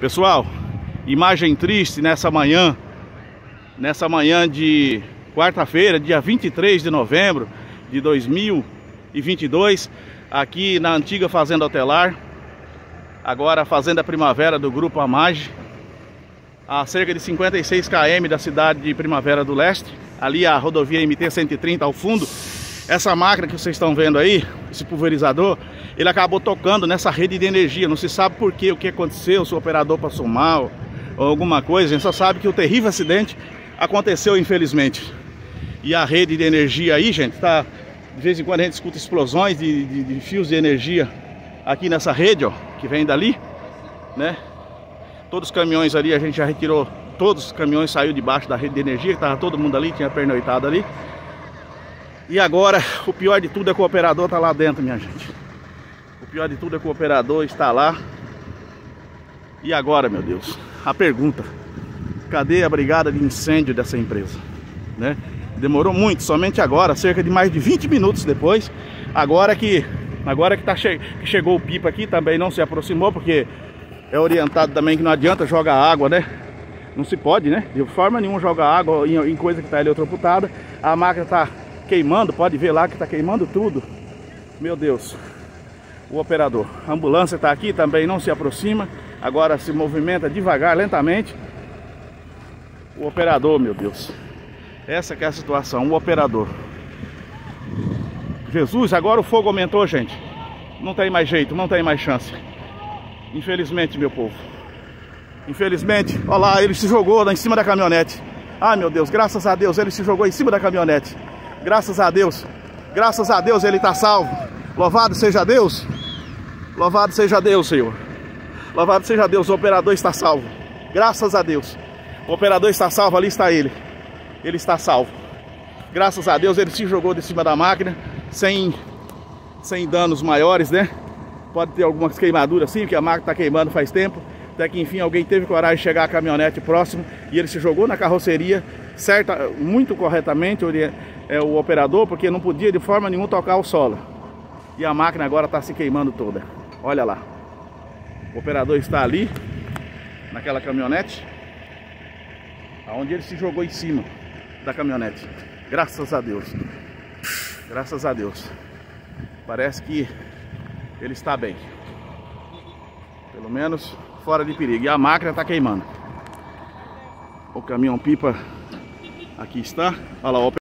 Pessoal, imagem triste nessa manhã, nessa manhã de quarta-feira, dia 23 de novembro de 2022, aqui na antiga Fazenda Hotelar, agora Fazenda Primavera do Grupo Amage, a cerca de 56 km da cidade de Primavera do Leste, ali a rodovia MT-130 ao fundo. Essa máquina que vocês estão vendo aí, esse pulverizador, ele acabou tocando nessa rede de energia. Não se sabe por quê, o que aconteceu, se o operador passou mal ou alguma coisa. A gente só sabe que o terrível acidente aconteceu, infelizmente. E a rede de energia aí, gente, tá. De vez em quando a gente escuta explosões de, de, de fios de energia aqui nessa rede, ó, que vem dali, né? Todos os caminhões ali a gente já retirou, todos os caminhões saiu debaixo da rede de energia, que tava todo mundo ali, tinha pernoitado ali. E agora, o pior de tudo é que o operador tá lá dentro, minha gente. Pior de tudo é que o operador está lá. E agora, meu Deus, a pergunta: cadê a brigada de incêndio dessa empresa? Né? Demorou muito, somente agora, cerca de mais de 20 minutos depois. Agora que agora que, tá che que chegou o pipa aqui, também não se aproximou, porque é orientado também que não adianta jogar água, né? Não se pode, né? De forma nenhuma jogar água em, em coisa que está eletrocutada. A máquina está queimando, pode ver lá que está queimando tudo. Meu Deus, o operador. A ambulância está aqui, também não se aproxima. Agora se movimenta devagar, lentamente. O operador, meu Deus. Essa que é a situação, o operador. Jesus, agora o fogo aumentou, gente. Não tem mais jeito, não tem mais chance. Infelizmente, meu povo. Infelizmente, olha lá, ele se jogou lá em cima da caminhonete. Ai, meu Deus, graças a Deus, ele se jogou em cima da caminhonete. Graças a Deus. Graças a Deus ele está salvo. Louvado seja Deus. Louvado seja Deus, Senhor. Louvado seja Deus, o operador está salvo. Graças a Deus. O operador está salvo, ali está ele. Ele está salvo. Graças a Deus ele se jogou de cima da máquina sem, sem danos maiores, né? Pode ter algumas queimaduras sim, porque a máquina está queimando faz tempo. Até que enfim alguém teve coragem de chegar a caminhonete próximo e ele se jogou na carroceria, certa, muito corretamente, é, o operador, porque não podia de forma nenhuma tocar o solo. E a máquina agora está se queimando toda. Olha lá. O operador está ali, naquela caminhonete, aonde ele se jogou em cima da caminhonete. Graças a Deus. Graças a Deus. Parece que ele está bem. Pelo menos fora de perigo. E a máquina está queimando. O caminhão pipa aqui está. Olha lá,